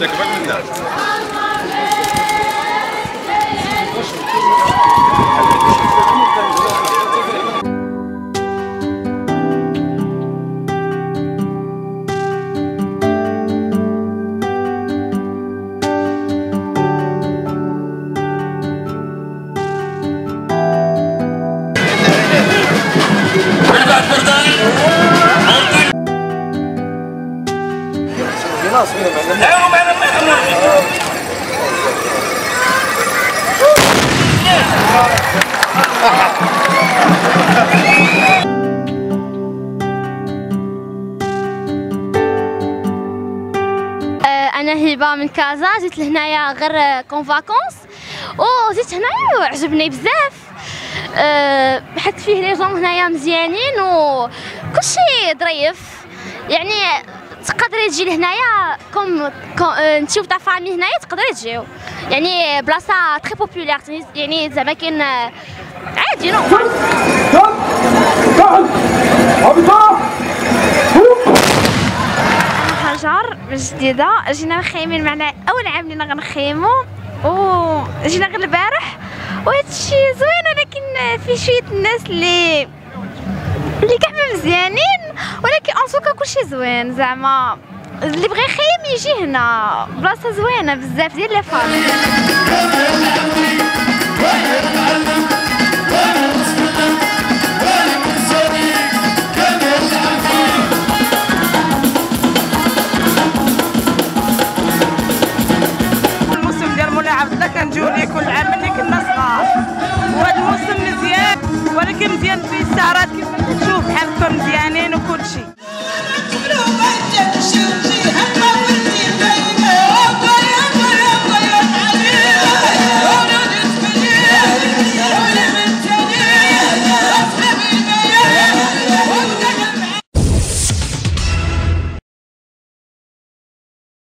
Checa, vai combinar. من الناس أنا هبه من كازا جيت لهنايا غير en vacances وجيت هنايا وعجبني بزاف. أه، حيت فيه les gens هنايا مزيانين وكلشي ظريف. يعني تقدري تجي لهنايا comme تشوف ta famille هنايا تقدري تجيو. يعني بلاصة très populaire يعني زعما كاين أه، عادي normal هاجر جديدة. جينا مخيمين معنا أول عام لينا غنخيمو وجينا غير البارح. وهادشي زوين ولكن في شوية الناس اللي اللي كاع مزيانين. ولكن انسوكا كلشي زوين زعما. اللي بغى يخيم يجي هنا. بلاصة زوينة بزاف ديال لي الموسم ديال مولاي عبد الله كنجيو ليه كل عام ملي كنا صغار